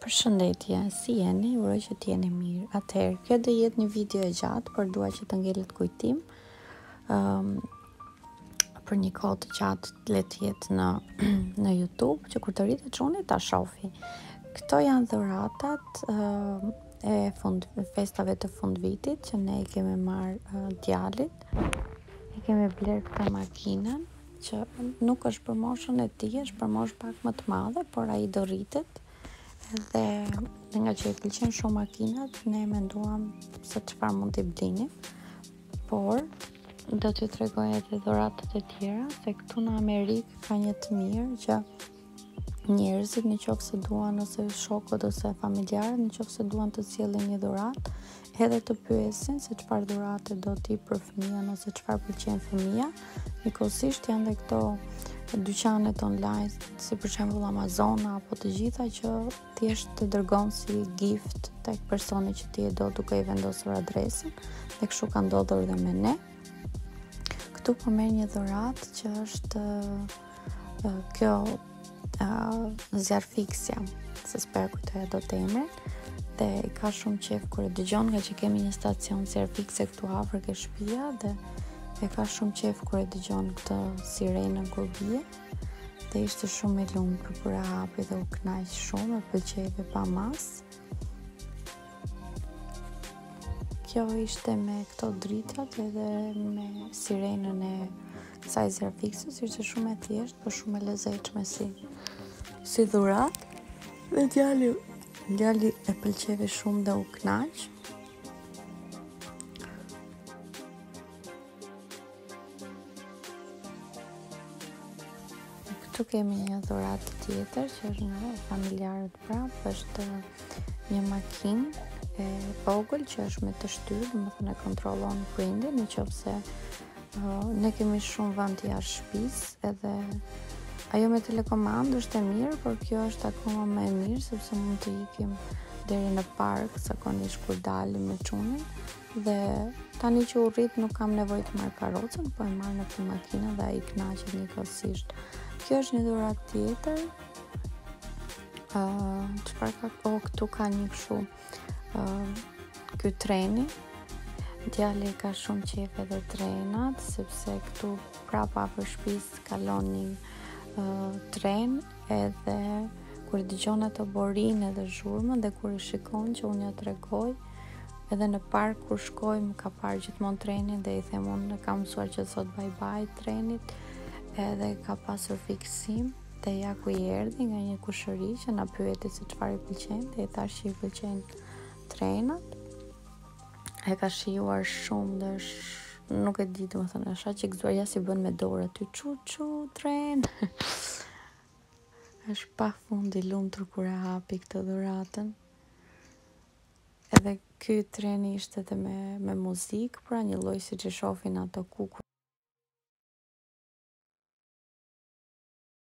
Përshëndetje, si jeni, uroj që të jeni mirë. Atëherë, kjo do jetë një video e gjatë, por dua që të ngelet kujtim. Ëm um, për një kohë të gjatë le të jetë në në YouTube, që kur të rritë çuni ta shohi. Këto janë dhuratat uh, e fund festave të fund vitit që ne i kemi marr uh, djalit. I kemi bler këtë makinën. që nuk është për moshën e tij, është për moshë pak më të madhe, por ai do rritet. Dhe nga që i pëlqen shumë makinat, ne menduam se çfarë mund t'i blinim. Por do t'ju tregoj edhe dhuratat e tjera se këtu në Amerikë ka një të mirë që njerëzit në qoftë se duan ose shokët ose familjarët në qoftë se duan të sjellin një dhuratë edhe të pyesin se çfarë dhurate do ti për fëmijën ose çfarë pëlqen fëmija njëkohësisht janë dhe këto dyqanet online si për shembull Amazon apo të gjitha që thjesht të dërgon si gift tek personi që ti e do duke i vendosur adresën dhe kështu ka ndodhur dhe me ne këtu po merr një dhuratë që është kjo zjarrfiksja, se Esperi këtë e do tepër, dhe i ka shumë qejf kur e dëgjon ngaqë kemi një stacion zjarrfikëse këtu afër ke shpia, dhe e ka shumë qejf kur e dëgjon këtë sirenën kur bie, dhe ishte shumë i lumtur kur e hapi dhe u kënaq shumë e pëlqeu pa masë, Kjo ishte me këto dritat edhe me sirenën e kësaj zjarrfikses, ishte shumë e thjeshtë, po shumë e lezetshme si, si dhuratë. Dhe djali, djali e pëlqeu shumë dhe u kënaq. Këtu kemi një dhuratë tjetër që është nga familjarët prap, është një makinë e vogël që është me të shtyrë, domethënë e kontrollon prindi në qoftë se ne kemi shumë vend jashtë shtëpisë, edhe ajo me telekomandë është e mirë, por kjo është akoma më e mirë sepse mund të ikim deri në park, zakonisht kur dalim me çunin, Dhe tani që u rrit nuk kam nevojë të marr karrocën, po e marr në këtë makinën dhe ai kënaqet njëkohësisht. Kjo është një dhuratë tjetër. Ëh, uh, çfarë ka po këtu ka një kështu. Ëh, uh, ky treni Djali i ka shumë qejf dhe trenat, sepse këtu prapa shpisë kalon një uh, tren Edhe kur i dëgjon ato borinë edhe zhurmën dhe kur i shikon që unë ja tregoj edhe në park kur shkojmë ka parë gjithmonë trenin dhe i them unë e kam mësuar që thot bye bye trenit edhe ka pasur fiksim dhe ja ku i erdi nga një kushëri që na pyeti se çfarë i pëlqen dhe i thash që i pëlqejnë trenat E ka shijuar shumë dhe është nuk e di, domethënë, është aq e gëzuar ja si bën me dorë aty çu çu tren. është pa fund i lumtur kur e hapi këtë dhuratën. Edhe ky treni ishte edhe me me muzikë, pra një lloj siç i shohin ato kuku.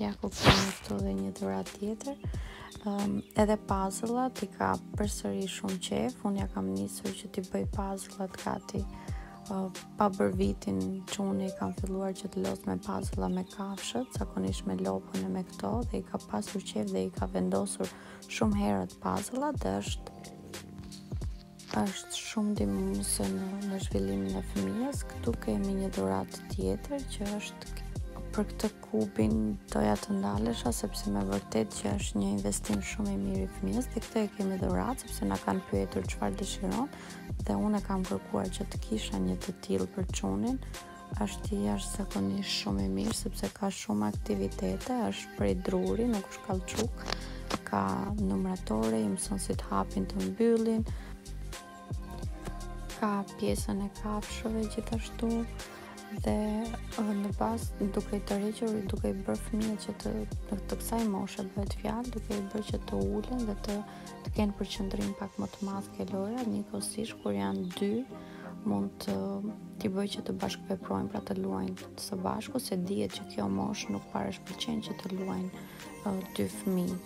Ja ku po, këtu dhe një dhuratë tjetër. Um, edhe puzzle-at i ka përsëri shumë qef, unë ja kam nisur që t'i bëj puzzle-at gati uh, pa bërë vitin që unë i kam filluar që të lozë me puzzle me kafshët, zakonisht me lopën e me këto dhe i ka pasur qef dhe i ka vendosur shumë herët puzzle-at dhe është është shumë ndihmuese në, në zhvillimin e fëmijës. Këtu kemi një dhuratë tjetër që është për këtë kubin doja të ndalesha sepse me vërtet që është një investim shumë i mirë i fëmijës dhe këtë e kemi dhuratë sepse na kanë pyetur çfarë dëshiron dhe unë e kam kërkuar që të kisha një të tillë për çunin Është jashtëzakonisht shumë i mirë sepse ka shumë aktivitete, është prej druri, nuk është kauçuk, ka numratore, i mëson si të hapin të mbyllin, ka pjesën e kafshëve gjithashtu dhe më pas duke tërhequr duke i bërë fëmijët që të të kësaj moshe bëhet fjalë duke i bërë që të ulen dhe të të kenë përqendrim pak më të madh ke lojra njëkohësisht kur janë dy mund të t'i bëjë që të bashkëveprojnë, pra të luajnë së bashku, se dihet që kjo moshë nuk para u pëlqen që të luajnë uh, dy fëmijë.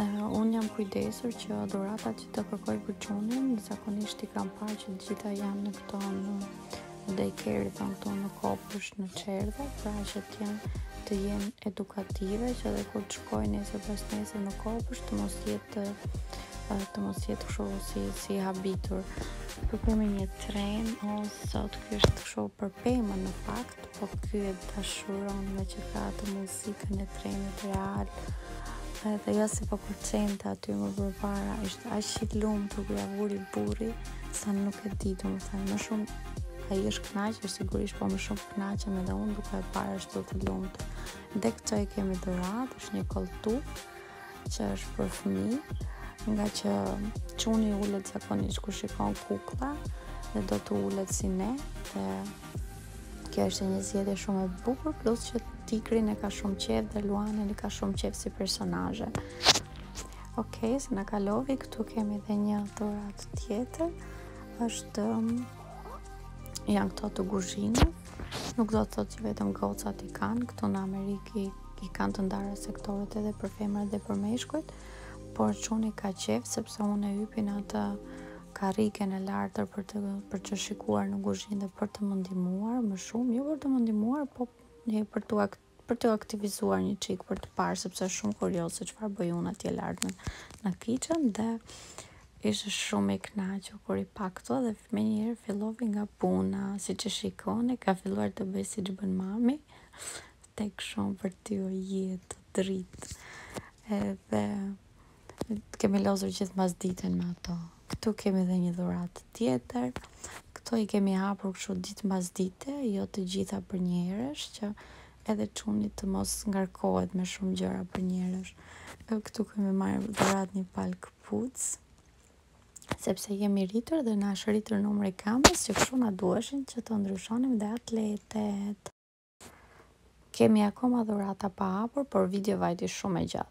Uh, unë jam kujdesur që dhuratat që të kërkoj për çunin, zakonisht i kam parë që të gjitha janë në këto në daycare-t, në këto në kopësh në çerdhe, pra që t'jen të jenë edukative, që dhe kur të shkojë nesër pasnesër në kopësh, të mos jetë të mos jetë kështu si i habitur. Prapë kemi një tren, o sot ky është kështu për pemë në fakt, po ky e dashuron me që ka atë muzikën e trenit real. Edhe ja si po kërcente aty më përpara, është aq i lumtur ia vuri burri, sa nuk e di, do të thënë, më shumë ai është kënaq, është sigurisht po më shumë kënaqem edhe unë duke e parë ashtu të lumtur. Dhe këtë e kemi dhurat, është një koltu, që është për fëmij, ngaqë çuni ulet zakonisht ku shikon kukla dhe do të ulet si ne dhe kjo është një zgjedhje shumë e bukur plus që tigrin e ka shumë qef dhe luanin e ka shumë qef si personazhe ok, se na kaloi këtu kemi dhe një dhuratë tjetër është um, janë këto të guzhinës nuk do të thotë që vetëm gocat i kanë këtu në Amerikë I kanë të ndara sektorët edhe për femrat dhe për meshkujt, por çuni ka qef sepse unë e hypi në atë karriken e lartër për të për të shikuar në kuzhinë dhe për të më ndihmuar më shumë, jo për të më ndihmuar, po një për të akt, për të aktivizuar një çik për të parë sepse është shumë kurioz se çfarë bëj unë atje lart në në kitchen dhe ishte shumë i kënaqur kur i pa këto dhe menjëherë filloi nga puna, siç e shikoni, ka filluar të bëjë siç bën mami. Të ka shumë për ty o jetë, o dritë, edhe kemi lozur gjithë mas ditën me ato. Këtu kemi dhe një dhuratë tjetër, këto i kemi hapur kështu ditë mas dite, jo të gjitha përnjëherësh, që edhe çuni të mos ngarkohet me shumë gjëra përnjëherësh. Edhe këtu kemi marrë dhuratë një palë këpucë, sepse jemi rritur dhe na është rritur numri i kambës që kështu na duheshin që të ndryshonim dhe atletet. Kemi akoma dhurata pa hapur por video vajti shumë e gjatë.